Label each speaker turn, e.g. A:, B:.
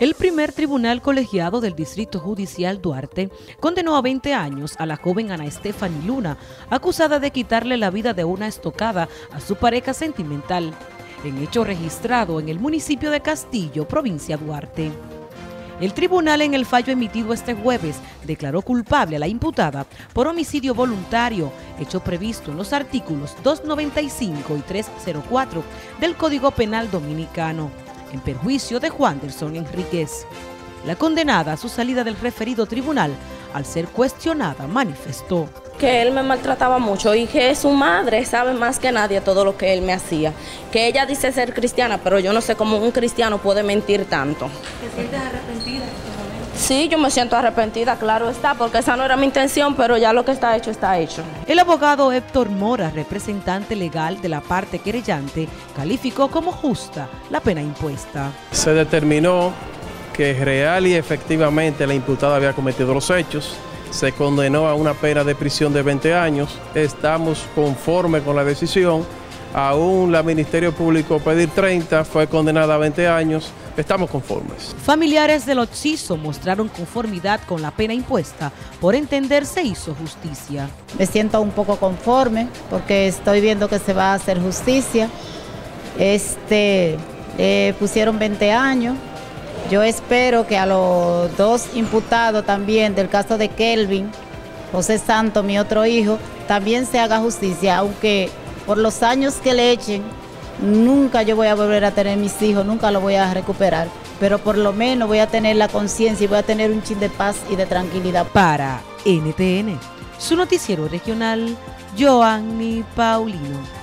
A: El primer tribunal colegiado del Distrito Judicial Duarte condenó a 20 años a la joven Ana Estefani Luna, acusada de quitarle la vida de una estocada a su pareja sentimental, en hecho registrado en el municipio de Castillo, provincia Duarte. El tribunal en el fallo emitido este jueves declaró culpable a la imputada por homicidio voluntario, hecho previsto en los artículos 295 y 304 del Código Penal Dominicano en perjuicio de Juanderson Enríquez. La condenada a su salida del referido tribunal, al ser cuestionada, manifestó
B: que él me maltrataba mucho y que su madre sabe más que nadie todo lo que él me hacía. Que ella dice ser cristiana, pero yo no sé cómo un cristiano puede mentir tanto.
A: ¿Te sientes arrepentida?
B: Sí, yo me siento arrepentida, claro está, porque esa no era mi intención, pero ya lo que está hecho está hecho.
A: El abogado Héctor Mora, representante legal de la parte querellante, calificó como justa la pena impuesta.
C: Se determinó que real y efectivamente la imputada había cometido los hechos. Se condenó a una pena de prisión de 20 años. Estamos conformes con la decisión. Aún la Ministerio Público pedir 30, fue condenada a 20 años estamos conformes.
A: Familiares del occiso mostraron conformidad con la pena impuesta por entender se hizo justicia.
D: Me siento un poco conforme porque estoy viendo que se va a hacer justicia. Este, pusieron 20 años. Yo espero que a los dos imputados también del caso de Kelvin, José Santo, mi otro hijo, también se haga justicia, aunque por los años que le echen, nunca yo voy a volver a tener mis hijos, nunca los voy a recuperar, pero por lo menos voy a tener la conciencia y voy a tener un chin de paz y de tranquilidad.
A: Para NTN, su noticiero regional, Joanny Paulino.